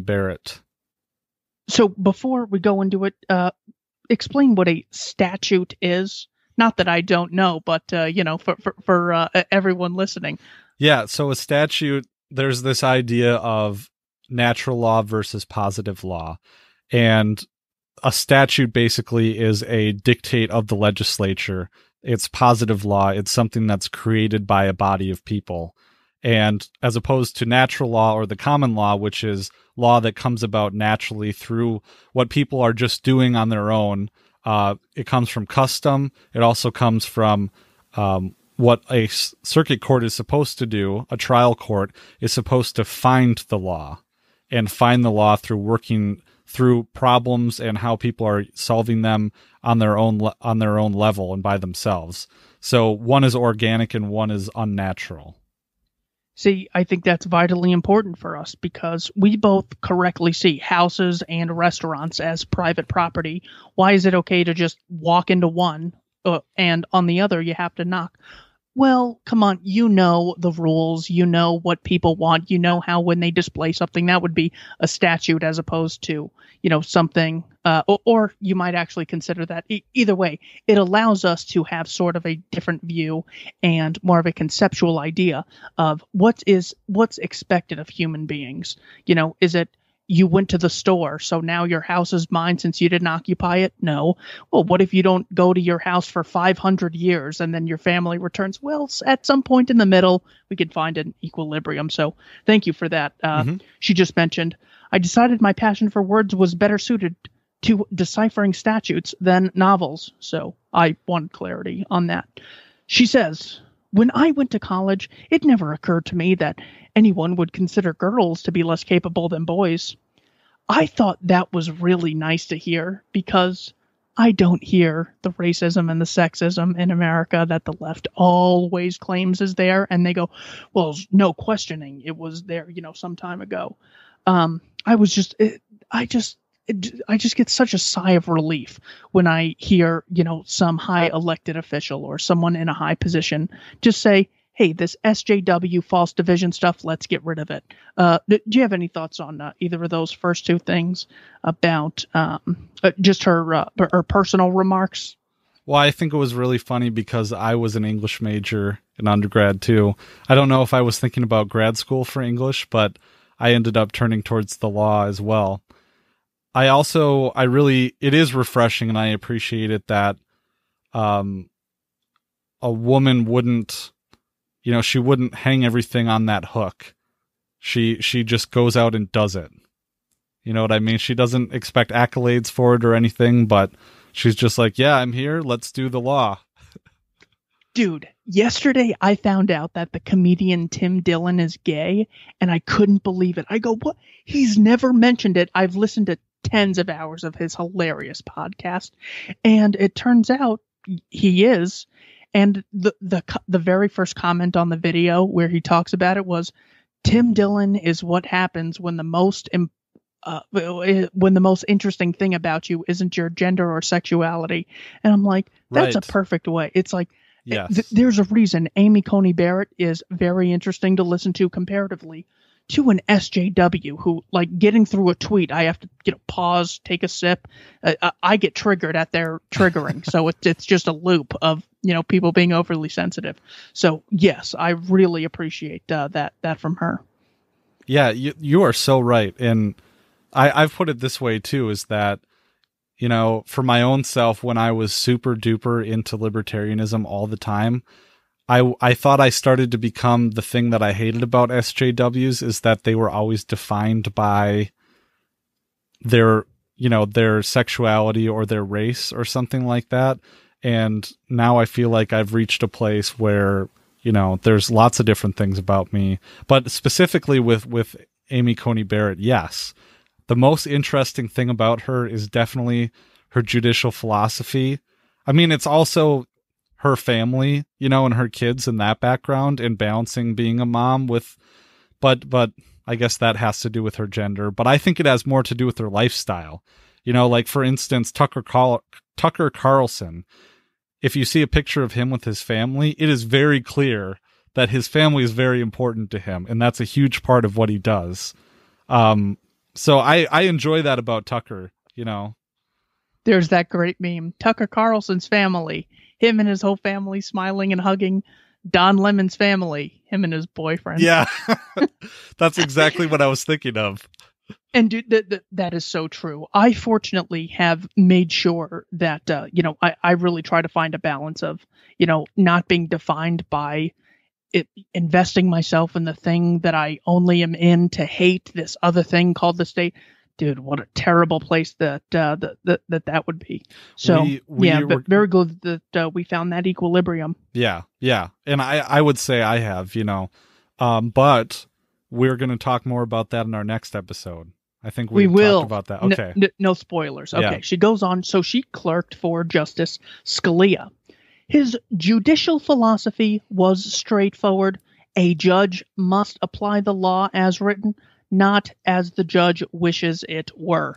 Barrett. So before we go into it, uh, explain what a statute is. Not that I don't know, but uh, you know, for for, for uh, everyone listening. Yeah. So a statute, there's this idea of natural law versus positive law, and a statute basically is a dictate of the legislature. It's positive law. It's something that's created by a body of people. And as opposed to natural law or the common law, which is law that comes about naturally through what people are just doing on their own, uh, it comes from custom. It also comes from um, what a circuit court is supposed to do. A trial court is supposed to find the law and find the law through working through problems and how people are solving them on their own on their own level and by themselves. So one is organic and one is unnatural. See, I think that's vitally important for us because we both correctly see houses and restaurants as private property. Why is it okay to just walk into one uh, and on the other you have to knock? Well, come on, you know the rules, you know what people want, you know how when they display something that would be a statute as opposed to, you know, something uh, or, or, you might actually consider that e- either way it allows us to have sort of a different view and more of a conceptual idea of what is what's expected of human beings you know is it you went to the store, so now your house is mine since you didn't occupy it? No. Well, what if you don't go to your house for 500 years and then your family returns? Well, at some point in the middle, we can find an equilibrium. So thank you for that. Uh, mm-hmm. She just mentioned, I decided my passion for words was better suited to deciphering statutes than novels. So I want clarity on that. She says, when I went to college, it never occurred to me that anyone would consider girls to be less capable than boys. I thought that was really nice to hear because I don't hear the racism and the sexism in America that the left always claims is there. And they go, well, no questioning. It was there, you know, some time ago. Um, I was just, it, I just I just get such a sigh of relief when I hear, you know, some high elected official or someone in a high position just say, "Hey, this SJW false division stuff, let's get rid of it." Uh, do you have any thoughts on uh, either of those first two things about um, uh, just her uh, her personal remarks? Well, I think it was really funny because I was an English major in undergrad too. I don't know if I was thinking about grad school for English, but I ended up turning towards the law as well. I also I really it is refreshing and I appreciate it that um a woman wouldn't you know she wouldn't hang everything on that hook. She she just goes out and does it. You know what I mean? She doesn't expect accolades for it or anything, but she's just like, "Yeah, I'm here. Let's do the law." Dude, yesterday I found out that the comedian Tim Dillon is gay and I couldn't believe it. I go, "What? He's never mentioned it. I've listened to tens of hours of his hilarious podcast, and it turns out he is. And the the the very first comment on the video where he talks about it was, Tim Dillon is what happens when the most uh, when the most interesting thing about you isn't your gender or sexuality. And I'm like, that's right. a perfect way. It's like, yes. th- there's a reason Amy Coney Barrett is very interesting to listen to comparatively to an SJW who, like, getting through a tweet, I have to, you know, pause, take a sip. Uh, I get triggered at their triggering. so it's, it's just a loop of, you know, people being overly sensitive. So, yes, I really appreciate uh, that, that from her. Yeah, you, you are so right. And I, I've put it this way too is that, you know, for my own self, when I was super duper into libertarianism all the time, I I thought I started to become the thing that I hated about SJWs is that they were always defined by their you know their sexuality or their race or something like that. And now I feel like I've reached a place where you know there's lots of different things about me. But specifically with with Amy Coney Barrett yes. The most interesting thing about her is definitely her judicial philosophy. I mean it's also her family, you know, and her kids in that background and balancing being a mom with but but I guess that has to do with her gender, but I think it has more to do with her lifestyle. You know, like for instance, Tucker Carl- Tucker Carlson. If you see a picture of him with his family, it is very clear that his family is very important to him, and that's a huge part of what he does. Um, so I I enjoy that about Tucker. You know, there's that great meme Tucker Carlson's family, him and his whole family smiling and hugging. Don Lemon's family, him and his boyfriend. Yeah, that's exactly what I was thinking of. And dude, th- th- that is so true. I fortunately have made sure that uh, you know I, I really try to find a balance of you know not being defined by it, investing myself in the thing that I only am in to hate this other thing called the state dude, what a terrible place that uh, that, that that that would be. So we, we yeah, but very good that uh, we found that equilibrium. Yeah, yeah, and I I would say I have, you know, um, but we're going to talk more about that in our next episode. I think we, we will about that. Okay, no, no spoilers. Okay, yeah. she goes on. So she clerked for Justice Scalia. His judicial philosophy was straightforward. A judge must apply the law as written not as the judge wishes it were.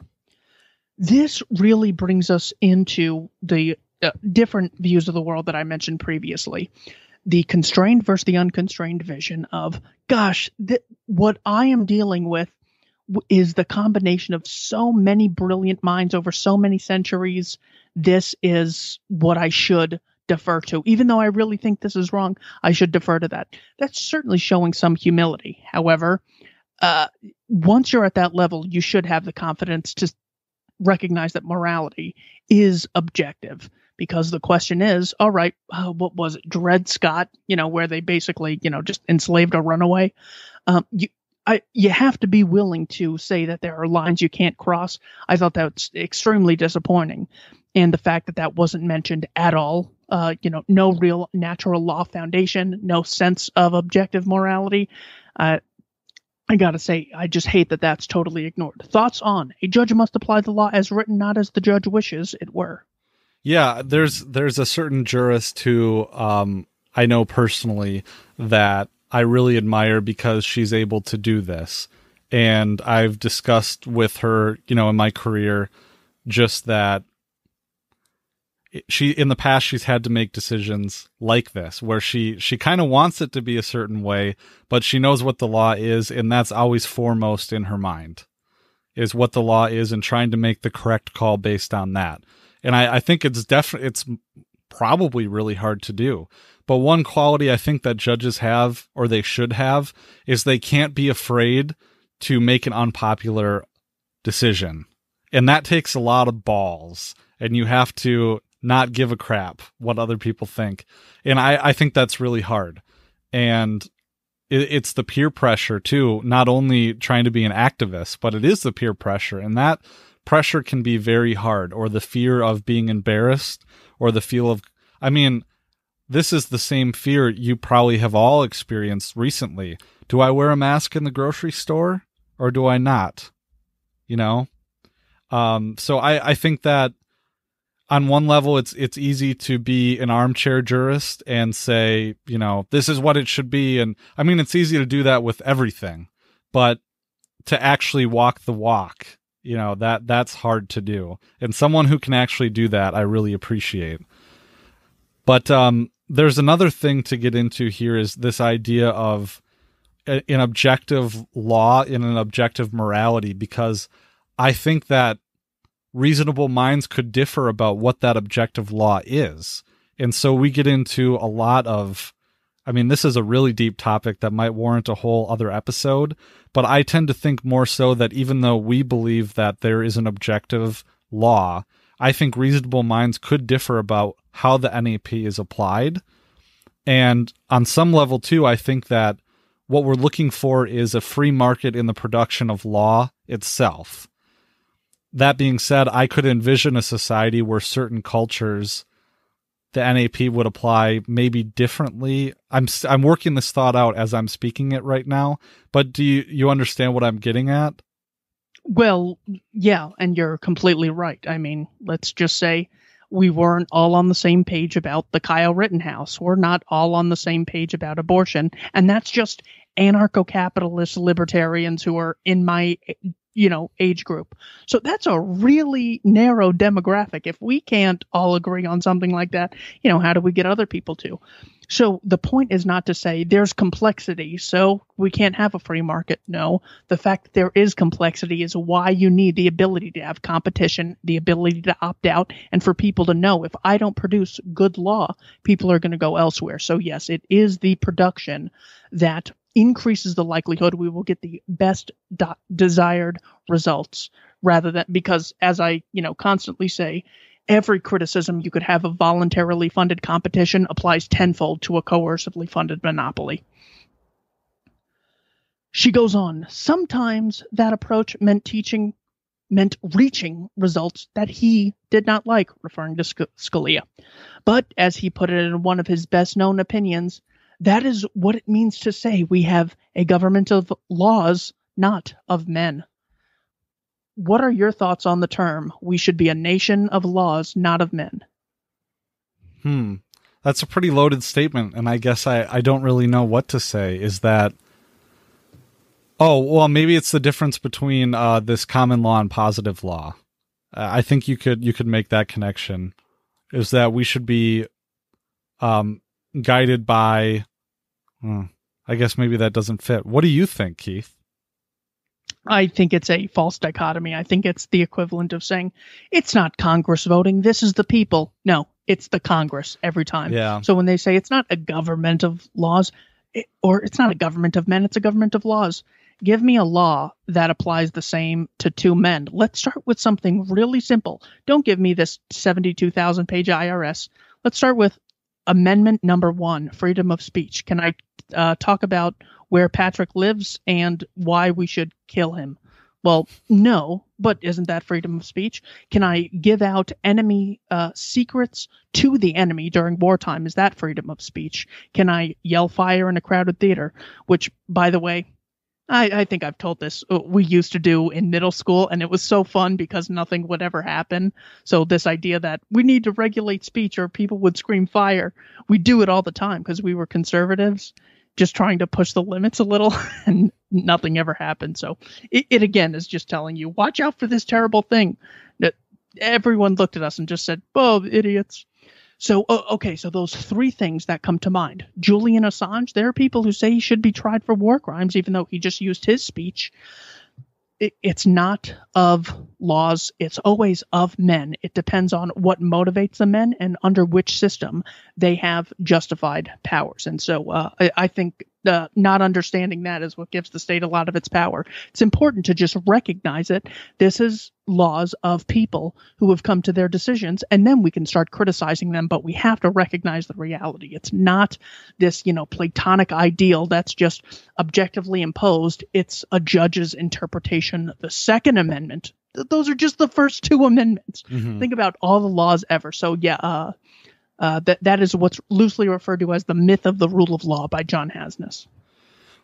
This really brings us into the uh, different views of the world that I mentioned previously. The constrained versus the unconstrained vision of, gosh, th- what I am dealing with is the combination of so many brilliant minds over so many centuries. This is what I should defer to. Even though I really think this is wrong, I should defer to that. That's certainly showing some humility. However, uh, once you're at that level, you should have the confidence to recognize that morality is objective. Because the question is, all right, uh, what was it, Dred Scott? You know, where they basically, you know, just enslaved a runaway. Um, you, I, you have to be willing to say that there are lines you can't cross. I thought that's extremely disappointing, and the fact that that wasn't mentioned at all. Uh, you know, no real natural law foundation, no sense of objective morality. Uh, I gotta say, I just hate that that's totally ignored. Thoughts on a judge must apply the law as written, not as the judge wishes it were. Yeah, there's there's a certain jurist who um, I know personally that I really admire because she's able to do this, and I've discussed with her, you know, in my career, just that she in the past she's had to make decisions like this where she she kind of wants it to be a certain way but she knows what the law is and that's always foremost in her mind is what the law is and trying to make the correct call based on that. And i i think it's definitely it's probably really hard to do. But one quality i think that judges have or they should have is they can't be afraid to make an unpopular decision. And that takes a lot of balls and you have to not give a crap what other people think. And I, I think that's really hard. And it, it's the peer pressure too, not only trying to be an activist, but it is the peer pressure. And that pressure can be very hard, or the fear of being embarrassed, or the feel of, I mean, this is the same fear you probably have all experienced recently. Do I wear a mask in the grocery store or do I not? You know? Um, so I, I think that on one level it's it's easy to be an armchair jurist and say you know this is what it should be. And i mean it's easy to do that with everything but to actually walk the walk you know that that's hard to do. And someone who can actually do that i really appreciate. But um there's another thing to get into here is this idea of an objective law in an objective morality because i think that reasonable minds could differ about what that objective law is. And so we get into a lot of I mean, this is a really deep topic that might warrant a whole other episode, but I tend to think more so that even though we believe that there is an objective law, I think reasonable minds could differ about how the NAP is applied. And on some level, too, I think that what we're looking for is a free market in the production of law itself that being said, I could envision a society where certain cultures the NAP would apply maybe differently. I'm I'm working this thought out as I'm speaking it right now, but do you you understand what I'm getting at? Well, yeah, and you're completely right. I mean, let's just say we weren't all on the same page about the Kyle Rittenhouse. We're not all on the same page about abortion, and that's just anarcho-capitalist libertarians who are in my you know age group so that's a really narrow demographic if we can't all agree on something like that you know how do we get other people to So the point is not to say there's complexity, so we can't have a free market. No, the fact that there is complexity is why you need the ability to have competition, the ability to opt out, and for people to know if I don't produce good law, people are going to go elsewhere. So yes, it is the production that increases the likelihood we will get the best do- desired results rather than because as I, you know, constantly say, every criticism you could have of voluntarily funded competition applies tenfold to a coercively funded monopoly. She goes on, sometimes that approach meant teaching meant reaching results that he did not like, referring to Scalia. But as he put it in one of his best known opinions, that is what it means to say we have a government of laws, not of men. What are your thoughts on the term, we should be a nation of laws, not of men? Hmm. That's a pretty loaded statement, and I guess I, I don't really know what to say. Is that. Oh, well, maybe it's the difference between uh, this common law and positive law. I think you could you could make that connection. Is that we should be um, guided by. Hmm, I guess maybe that doesn't fit. What do you think, Keith? I think it's a false dichotomy. I think it's the equivalent of saying it's not Congress voting, this is the people. No, it's the Congress every time. Yeah. So when they say it's not a government of laws, it, or it's not a government of men, it's a government of laws. Give me a law that applies the same to two men. Let's start with something really simple. Don't give me this 72,000 page IRS. Let's start with amendment number one freedom of speech. Can I uh, talk about where Patrick lives and why we should kill him? Well, no, but isn't that freedom of speech? Can I give out enemy uh, secrets to the enemy during wartime? Is that freedom of speech? Can I yell fire in a crowded theater? Which, by the way, I, I think I've told this. Uh, we used to do in middle school, and it was so fun because nothing would ever happen. So this idea that we need to regulate speech or people would scream fire, we do it all the time because we were conservatives, just trying to push the limits a little, and nothing ever happened. So it, it again is just telling you, watch out for this terrible thing. That everyone looked at us and just said, "Oh, idiots." So, okay, so those three things that come to mind. Julian Assange, there are people who say he should be tried for war crimes, even though he just used his speech. It, it's not of laws, it's always of men. It depends on what motivates the men and under which system they have justified powers. And so uh, I, I think uh, not understanding that is what gives the state a lot of its power. It's important to just recognize it. This is laws of people who have come to their decisions, and then we can start criticizing them. But we have to recognize the reality. It's not this, you know, Platonic ideal that's just objectively imposed. It's a judge's interpretation. The Second Amendment. Th- those are just the first two amendments. Mm-hmm. Think about all the laws ever. So yeah, uh, uh, that that is what's loosely referred to as the myth of the rule of law by John Hasnas.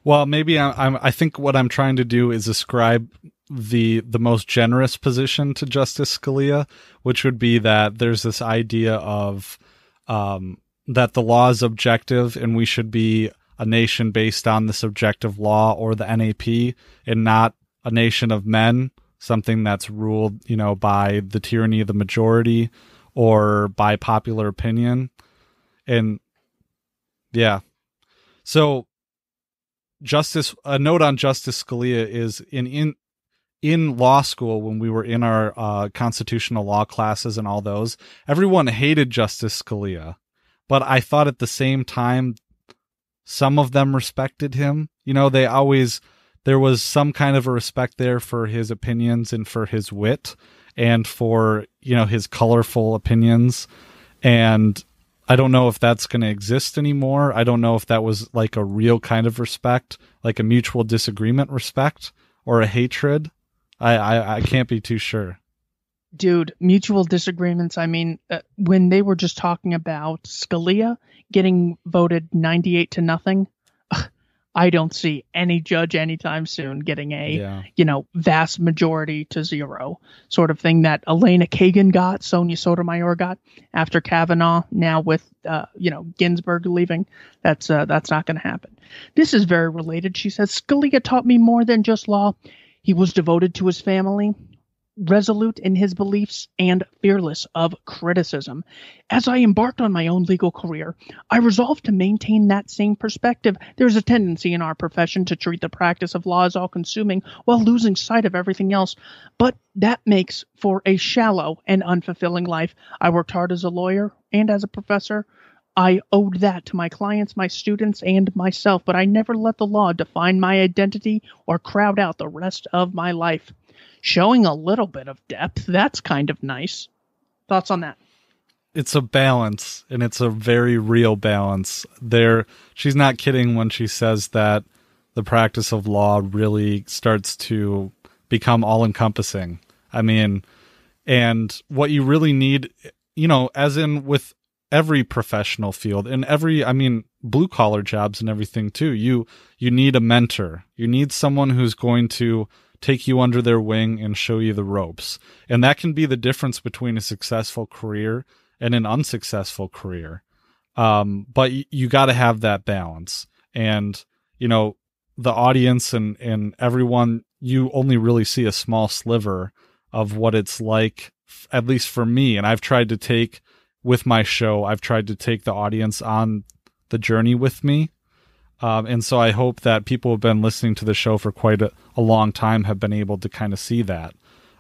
Well, maybe I'm, I think what I'm trying to do is ascribe the the most generous position to Justice Scalia, which would be that there's this idea of um, that the law is objective and we should be a nation based on the subjective law or the NAP and not a nation of men, something that's ruled, you know, by the tyranny of the majority or by popular opinion. And yeah. So Justice a note on Justice Scalia is in in in law school when we were in our uh, constitutional law classes and all those, everyone hated Justice Scalia. But I thought at the same time some of them respected him. You know, they always there was some kind of a respect there for his opinions and for his wit and for you know his colorful opinions. And i don't know if that's going to exist anymore. I don't know if that was like a real kind of respect like a mutual disagreement respect or a hatred. I i, I can't be too sure. Dude mutual disagreements i mean uh, when they were just talking about scalia getting voted 98 to nothing I don't see any judge anytime soon getting a yeah. you know vast majority to zero sort of thing that Elena Kagan got, Sonia Sotomayor got after Kavanaugh. Now with uh, you know Ginsburg leaving, that's uh, that's not going to happen. This is very related. She says Scalia taught me more than just law. He was devoted to his family. Resolute in his beliefs, and fearless of criticism. As I embarked on my own legal career, I resolved to maintain that same perspective. There's a tendency in our profession to treat the practice of law as all consuming while losing sight of everything else, but that makes for a shallow and unfulfilling life. I worked hard as a lawyer and as a professor. I owed that to my clients, my students, and myself, but I never let the law define my identity or crowd out the rest of my life showing a little bit of depth. That's kind of nice. Thoughts on that? It's a balance, and it's a very real balance. There, she's not kidding when she says that the practice of law really starts to become all encompassing. I mean, and what you really need, you know, as in with every professional field and every, I mean, blue collar jobs and everything too, you, you need a mentor. You need someone who's going to take you under their wing and show you the ropes. And that can be the difference between a successful career and an unsuccessful career. Um, but you got to have that balance. And, you know, the audience and, and everyone, you only really see a small sliver of what it's like, at least for me. And I've tried to take with my show, I've tried to take the audience on the journey with me um, and so I hope that people who have been listening to the show for quite a, a long time have been able to kind of see that.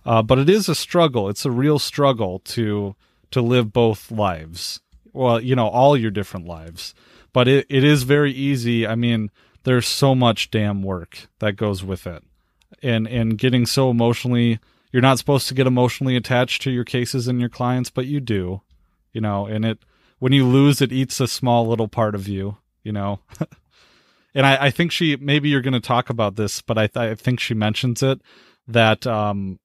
Uh, but it is a struggle. It's a real struggle to to live both lives. Well, you know, all your different lives. But it, it is very easy. I mean, there's so much damn work that goes with it. And and getting so emotionally you're not supposed to get emotionally attached to your cases and your clients, but you do. You know, and it when you lose it eats a small little part of you, you know. and I, I think she maybe you're going to talk about this, but I, I think she mentions it that um,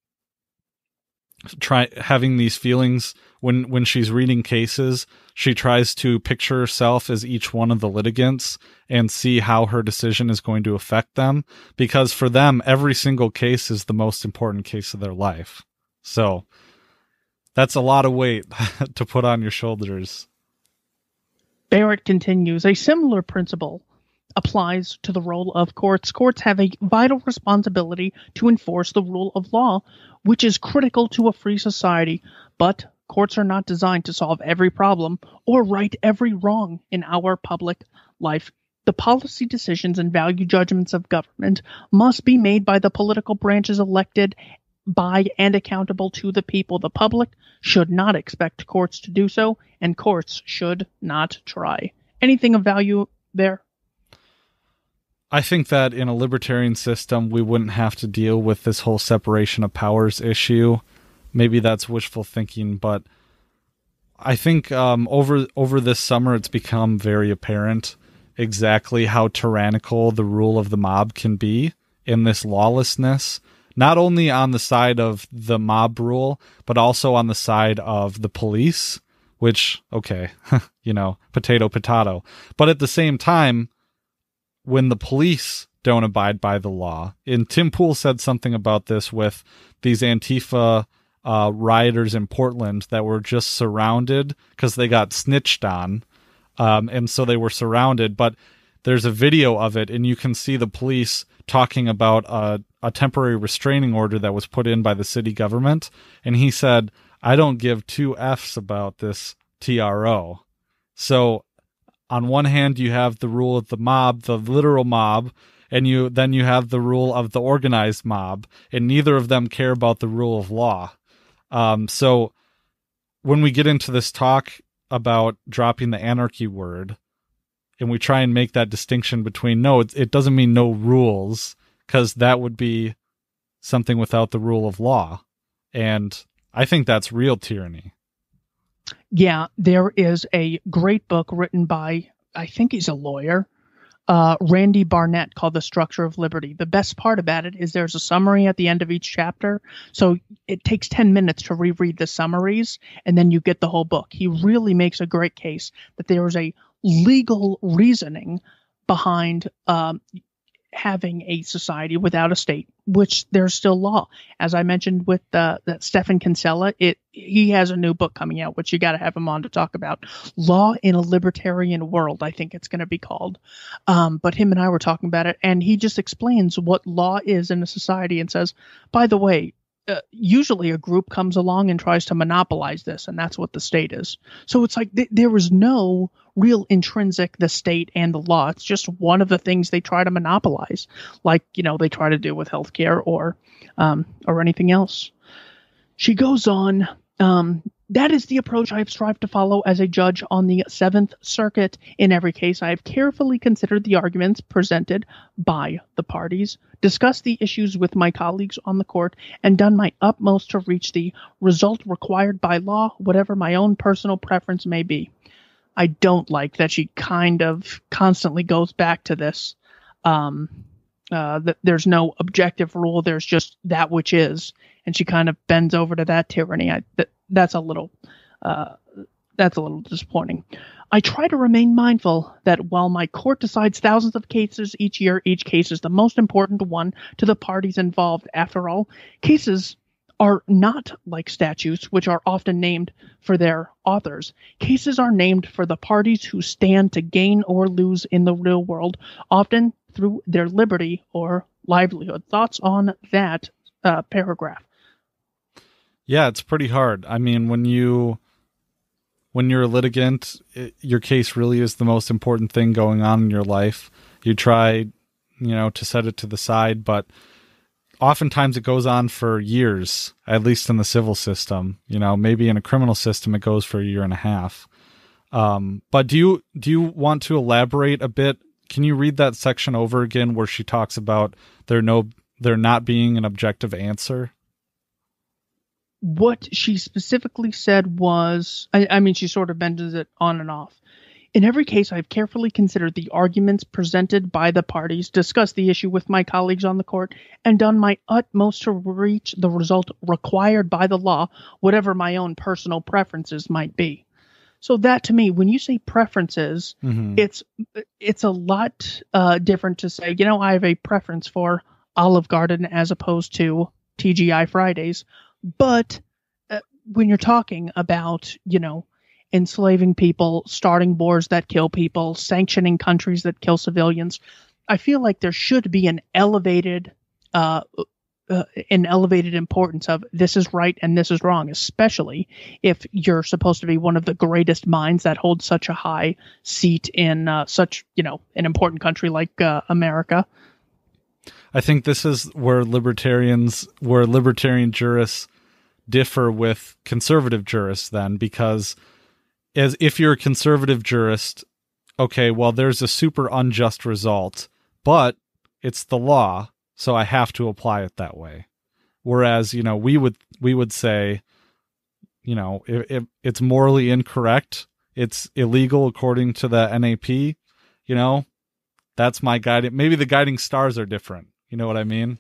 try having these feelings when when she's reading cases, she tries to picture herself as each one of the litigants and see how her decision is going to affect them because for them every single case is the most important case of their life. So that's a lot of weight to put on your shoulders. Barrett continues a similar principle applies to the role of courts. Courts have a vital responsibility to enforce the rule of law, which is critical to a free society, but courts are not designed to solve every problem or right every wrong in our public life. The policy decisions and value judgments of government must be made by the political branches elected by and accountable to the people. The public should not expect courts to do so, and courts should not try. Anything of value there? I think that in a libertarian system, we wouldn't have to deal with this whole separation of powers issue. Maybe that's wishful thinking, but I think um, over over this summer, it's become very apparent exactly how tyrannical the rule of the mob can be in this lawlessness. Not only on the side of the mob rule, but also on the side of the police. Which, okay, you know, potato potato. But at the same time, when the police don't abide by the law. And Tim Pool said something about this with these Antifa uh, rioters in Portland that were just surrounded because they got snitched on. Um, and so they were surrounded. But there's a video of it, and you can see the police talking about a, a temporary restraining order that was put in by the city government. And he said, I don't give two F's about this TRO. So on one hand you have the rule of the mob, the literal mob, and you then you have the rule of the organized mob, and neither of them care about the rule of law. Um, so when we get into this talk about dropping the anarchy word, and we try and make that distinction between no, it, it doesn't mean no rules, because that would be something without the rule of law, and I think that's real tyranny. Yeah, there is a great book written by, I think he's a lawyer, uh, Randy Barnett called The Structure of Liberty. The best part about it is there's a summary at the end of each chapter. So it takes 10 minutes to reread the summaries, and then you get the whole book. He really makes a great case that there is a legal reasoning behind um, having a society without a state, which there's still law. As I mentioned with uh, that Stephan Kinsella, it he has a new book coming out, which you got to have him on to talk about. Law in a Libertarian World, I think it's going to be called. Um, but him and I were talking about it, and he just explains what law is in a society and says, by the way, uh, usually a group comes along and tries to monopolize this, and that's what the state is. So it's like th- there was no real intrinsic the state and the law. It's just one of the things they try to monopolize, like you know they try to do with healthcare or um, or anything else. She goes on. Um, that is the approach I have strived to follow as a judge on the Seventh Circuit. In every case, I have carefully considered the arguments presented by the parties, discussed the issues with my colleagues on the court, and done my utmost to reach the result required by law, whatever my own personal preference may be. I don't like that she kind of constantly goes back to this. Um, uh, that there's no objective rule. There's just that which is, and she kind of bends over to that tyranny. I, that, that's a little, uh, that's a little disappointing. I try to remain mindful that while my court decides thousands of cases each year, each case is the most important one to the parties involved. After all, cases are not like statutes, which are often named for their authors. Cases are named for the parties who stand to gain or lose in the real world, often through their liberty or livelihood. Thoughts on that uh, paragraph? Yeah, it's pretty hard. I mean, when you when you're a litigant, it, your case really is the most important thing going on in your life. You try, you know, to set it to the side, but oftentimes it goes on for years, at least in the civil system. You know, maybe in a criminal system it goes for a year and a half. Um, but do you do you want to elaborate a bit? Can you read that section over again where she talks about there no there not being an objective answer? what she specifically said was I, I, mean, she sort of bends it on and off. In every case, I've carefully considered the arguments presented by the parties, discussed the issue with my colleagues on the court, and done my utmost to reach the result required by the law, whatever my own personal preferences might be. So that to me, when you say preferences, mm-hmm. it's it's a lot uh, different to say, you know, I have a preference for Olive Garden as opposed to TGI Fridays but uh, when you're talking about, you know, enslaving people, starting wars that kill people, sanctioning countries that kill civilians, I feel like there should be an elevated, uh, uh, an elevated importance of this is right and this is wrong, especially if you're supposed to be one of the greatest minds that holds such a high seat in uh, such, you know, an important country like uh, America. I think this is where libertarians, where libertarian jurists differ with conservative jurists then, because as if you're a conservative jurist, okay, well, there's a super unjust result, but it's the law, so I have to apply it that way. Whereas, you know, we would we would say, you know, if, it's morally incorrect, it's illegal according to the NAP, you know, that's my guiding. Maybe the guiding stars are different. You know what I mean?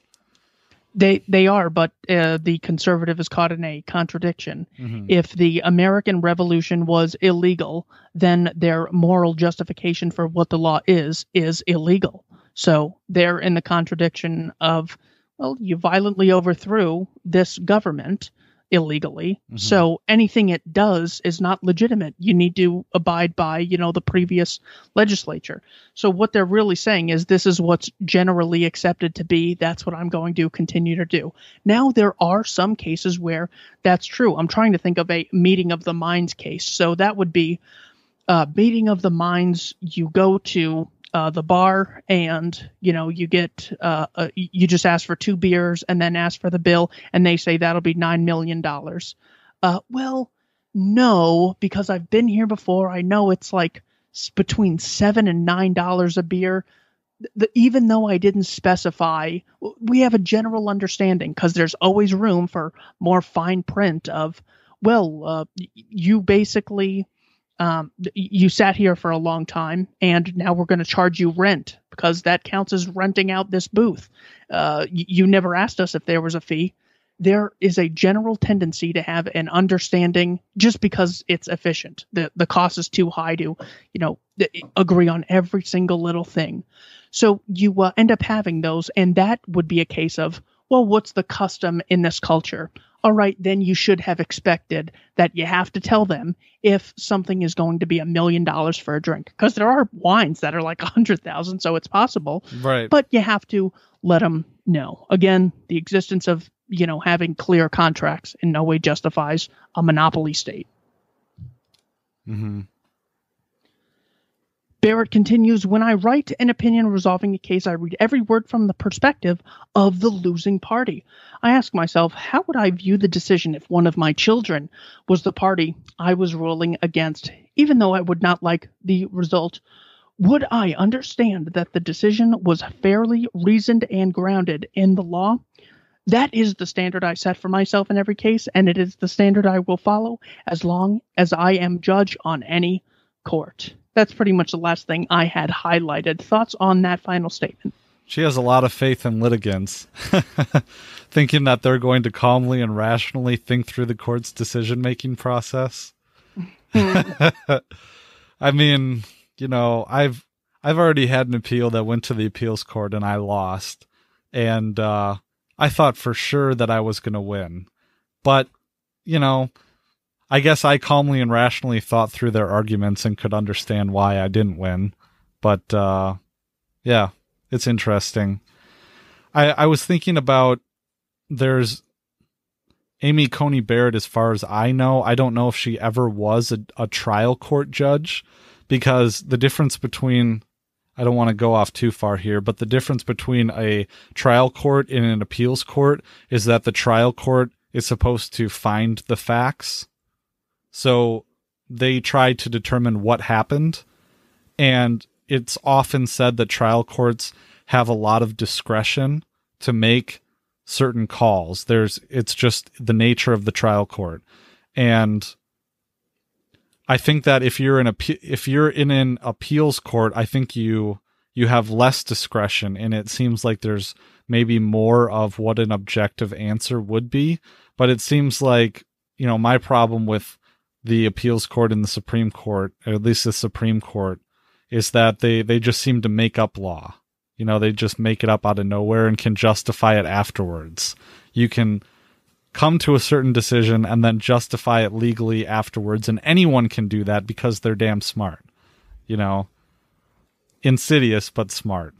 They they are, but uh, the conservative is caught in a contradiction. Mm-hmm. If the American Revolution was illegal, then their moral justification for what the law is is illegal. So they're in the contradiction of, well, you violently overthrew this government illegally. Mm-hmm. So anything it does is not legitimate. You need to abide by, you know, the previous legislature. So what they're really saying is this is what's generally accepted to be. That's what I'm going to continue to do. Now there are some cases where that's true. I'm trying to think of a meeting of the minds case. So that would be a meeting of the minds. You go to uh, the bar and you know you get uh, you just ask for two beers and then ask for the bill and they say that'll be nine million dollars. Uh, well no because i've been here before. I know it's like between seven and nine dollars a beer. The, even though i didn't specify we have a general understanding because there's always room for more fine print of well uh, you basically um, you sat here for a long time and now we're going to charge you rent because that counts as renting out this booth. Uh, you never asked us if there was a fee. There is a general tendency to have an understanding just because it's efficient. The the cost is too high to, you know, agree on every single little thing. So you uh, end up having those, and that would be a case of, well, what's the custom in this culture? All right, then you should have expected that you have to tell them if something is going to be a million dollars for a drink. Because there are wines that are like a hundred thousand, so it's possible. Right. But you have to let them know. Again, the existence of you know, having clear contracts in no way justifies a monopoly state. Mm-hmm. Barrett continues When I write an opinion resolving a case, I read every word from the perspective of the losing party. I ask myself, how would I view the decision if one of my children was the party I was ruling against? Even though I would not like the result, would I understand that the decision was fairly reasoned and grounded in the law? That is the standard I set for myself in every case, and it is the standard I will follow as long as I am judge on any court that's pretty much the last thing I had highlighted. Thoughts on that final statement? She has a lot of faith in litigants, thinking that they're going to calmly and rationally think through the court's decision making process. I mean, you know, I've I've already had an appeal that went to the appeals court and I lost. And uh I thought for sure that I was going to win. But, you know, I guess I calmly and rationally thought through their arguments and could understand why I didn't win. But uh, yeah, it's interesting. I I was thinking about there's Amy Coney Barrett, as far as I know, I don't know if she ever was a, a trial court judge because the difference between I don't want to go off too far here, but the difference between a trial court and an appeals court is that the trial court is supposed to find the facts so they try to determine what happened. And it's often said that trial courts have a lot of discretion to make certain calls. There's it's just the nature of the trial court. And I think that if you're in a if you're in an appeals court, I think you you have less discretion and it seems like there's maybe more of what an objective answer would be, but it seems like, you know, my problem with the appeals court and the Supreme Court, or at least the Supreme Court, is that they they just seem to make up law. You know, they just make it up out of nowhere and can justify it afterwards. You can come to a certain decision and then justify it legally afterwards, and anyone can do that because they're damn smart. You know, insidious but smart.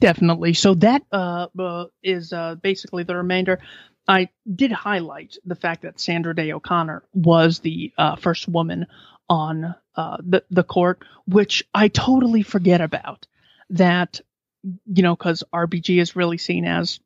Definitely. So that uh, uh, is uh, basically the remainder. I did highlight the fact that Sandra Day O'Connor was the uh, first woman on uh, the the court, which I totally forget about. That you know, because RBG is really seen as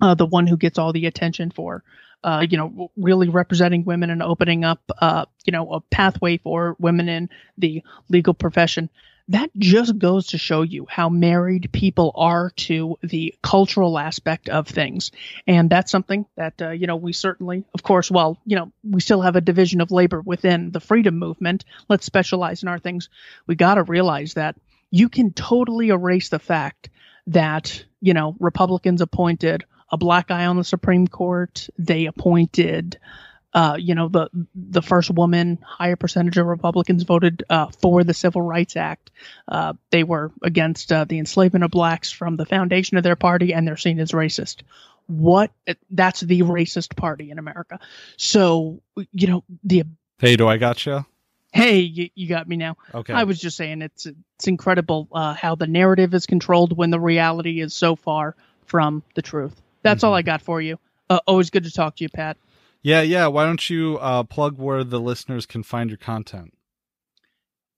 uh, the one who gets all the attention for, uh, you know, really representing women and opening up, uh, you know, a pathway for women in the legal profession that just goes to show you how married people are to the cultural aspect of things. And that's something that, uh, you know, we certainly, of course, while, you know, we still have a division of labor within the freedom movement, let's specialize in our things. We got to realize that you can totally erase the fact that, you know, Republicans appointed a black guy on the Supreme Court. They appointed, uh, you know, the the first woman, higher percentage of Republicans voted uh, for the Civil Rights Act. Uh, they were against uh, the enslavement of blacks from the foundation of their party, and they're seen as racist. What? That's the racist party in America. So, you know, the. Hey, do I got you? Hey, you, you got me now. Okay. I was just saying it's it's incredible uh, how the narrative is controlled when the reality is so far from the truth. That's mm-hmm. all I got for you. Uh, always good to talk to you, Pat. Yeah, yeah. Why don't you uh, plug where the listeners can find your content?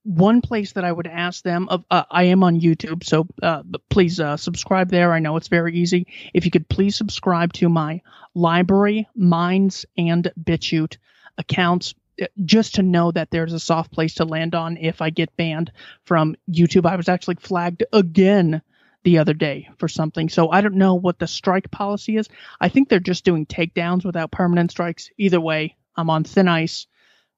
One place that I would ask them, of, uh, I am on YouTube, so uh, please uh, subscribe there. I know it's very easy. If you could please subscribe to my LBRY, Minds, and BitChute accounts, uh, just to know that there's a soft place to land on if I get banned from YouTube. I was actually flagged again the other day for something. So I don't know what the strike policy is. I think they're just doing takedowns without permanent strikes. Either way, I'm on thin ice.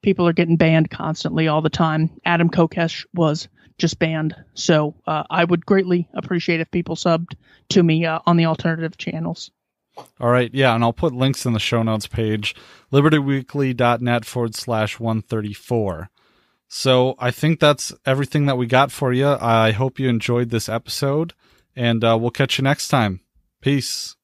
People are getting banned constantly all the time. Adam Kokesh was just banned. So uh, I would greatly appreciate if people subbed to me uh, on the alternative channels. All right. Yeah. And I'll put links in the show notes page libertyweekly.net forward slash 134. So I think that's everything that we got for you. I hope you enjoyed this episode and uh, we'll catch you next time. Peace.